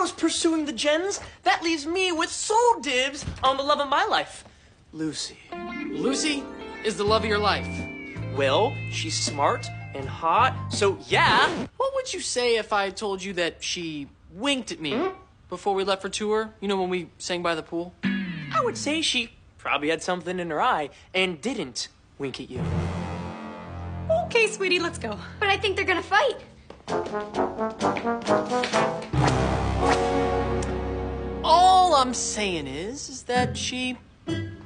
Jojo's pursuing the gens. That leaves me with sole dibs on the love of my life, Lucy. Lucy is the love of your life. Well, she's smart and hot, so yeah. What would you say if I told you that she winked at me before we left for tour? You know, when we sang by the pool? I would say she probably had something in her eye and didn't wink at you. Okay, sweetie, let's go. But I think they're gonna fight. I'm saying is, is that she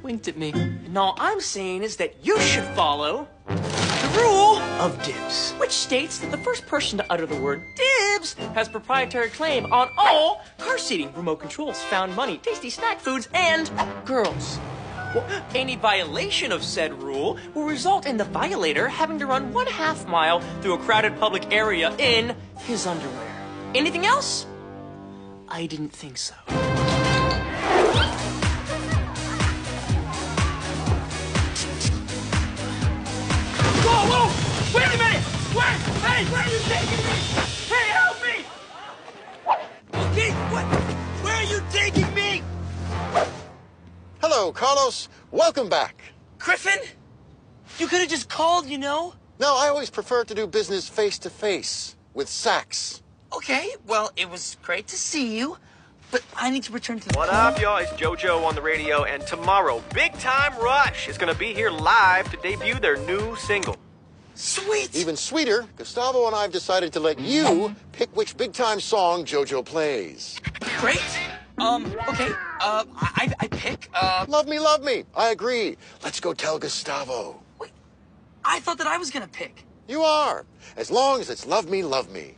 winked at me. And all I'm saying is that you should follow the rule of dibs, which states that the first person to utter the word dibs has proprietary claim on all car seating, remote controls, found money, tasty snack foods, and girls. Well, any violation of said rule will result in the violator having to run one half mile through a crowded public area in his underwear. Anything else? I didn't think so. Hey, where are you taking me? Hey, help me! Okay, what? Where are you taking me? Hello, Carlos. Welcome back. Griffin? You could have just called, you know? No, I always prefer to do business face to face with Sax. Okay, well, it was great to see you, but I need to return to the What up, y'all? It's JoJo on the radio, and tomorrow, Big Time Rush is gonna be here live to debut their new single. Sweet! Even sweeter, Gustavo and I have decided to let you pick which big time song JoJo plays. Great! Um, okay, uh, I, I pick, uh, Love me, love me. I agree. Let's go tell Gustavo. wait. I thought that I was gonna pick. You are. As long as it's love me, love me. Love me,